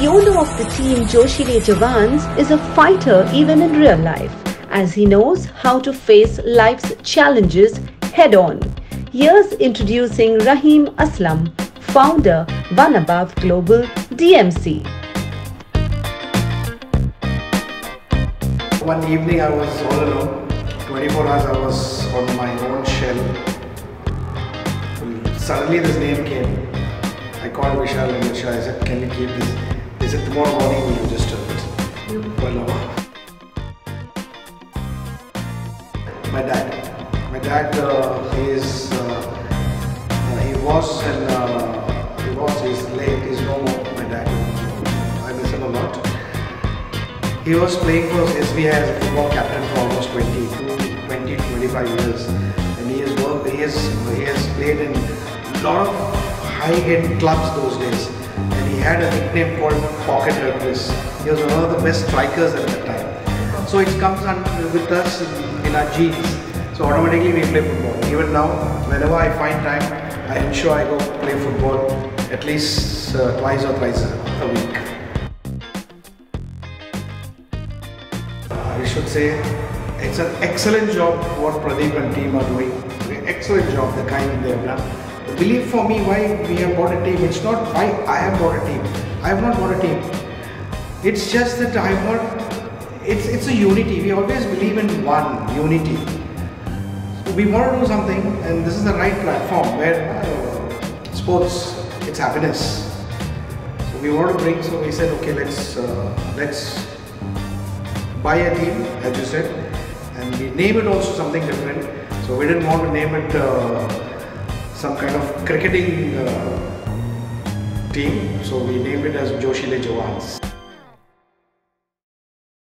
Lolo of the team Joshile Jawans is a fighter even in real life, as he knows how to face life's challenges head on. Here's introducing Rahim Aslam, founder One Global DMC. One evening I was all alone. 24 hours I was on my own shell. Suddenly this name came. I called Vishal and Vishal. I said, can you keep this? Said, tomorrow morning we'll register it. Well, no. My dad. My dad, uh, he is, uh, uh, he was and uh, he was, he's late, he's no more. My dad, I miss him a lot. He was playing for SBI as a football captain for almost 20, 20 25 years. And he has worked, he has, he has played in a lot of high-end clubs those days. Had a nickname called Pocket Hercules. He was one of the best strikers at that time. So it comes with us in, in our genes. So automatically we play football. Even now, whenever I find time, I ensure I go play football at least uh, twice or thrice a week. I should say it's an excellent job what Pradip and team are doing. Excellent job, the kind they have done. Belief for me why we have bought a team, it's not why I have bought a team. I have not bought a team. It's just that I want, it's, it's a unity. We always believe in one, unity. We want to do something and this is the right platform where uh, sports, it's happiness. So we want to bring, so we said, okay, let's, uh, let's buy a team, as you said, and we name it also something different. So we didn't want to name it uh, some kind of cricketing uh, team, so we named it as Joshile Jawans.